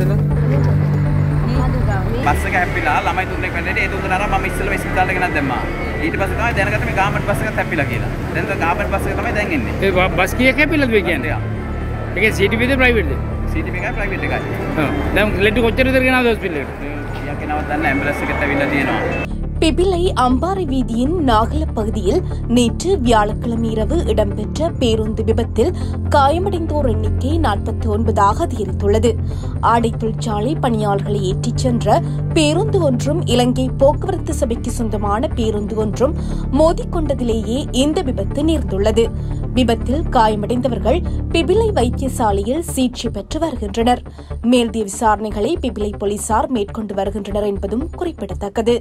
ඉස්සෙල්ලා? බස් එක හැප්පිලා ළමයි තුනෙක් වෙන්නට ඒ තුන් අරන් මම ඉස්සෙල්ලා ඉස්පිතාලෙට ගෙනත් දැම්මා. ඊට පස්සේ තමයි දැනගත්තේ මේ ගාමන්ට් බස් එකත් හැප්පිලා කියලා. දැන් තව ගාමන්ට් බස් එක තමයි දැන් එන්නේ. ඒ බස් කීයක් හැපිලද මේ කියන්නේ? ඒකේ CTP ද ප්‍රයිවට්ද? සීටි එකයි ප්‍රයිවට් එකයි. ඔව්. දැන් ලෙඩ කොච්චර විතර ගෙනාවද හොස්පිටල් එකට? කීයක් එනවද දන්නේ ඇම්බුලන්ස් එකත් ඇවිල්ලා තියෙනවා. பிபிலை அம்பாறை வீதியின் நாகல பகுதியில் நேற்று வியாழக்கிழமை இரவு இடம்பெற்ற பேருந்து விபத்தில் காயமடைந்தோர் எண்ணிக்கை நாற்பத்தி ஒன்பதாக அதிகரித்துள்ளது. ஆடை தொழிற்சாலை பணியாளர்களை ஏற்றிச் சென்ற பேருந்து ஒன்றும் இலங்கை போக்குவரத்து சபைக்கு சொந்தமான பேருந்து ஒன்றும் மோதிக்கொண்டதிலேயே இந்த விபத்து நேர்ந்துள்ளது. விபத்தில் காயமடைந்தவர்கள் பிபிலை வைத்தியசாலையில் சிகிச்சை பெற்று வருகின்றனர். மேல்திய விசாரணைகளை பிபிலை போலீசார் மேற்கொண்டு வருகின்றனர் என்பதும் குறிப்பிடத்தக்கது.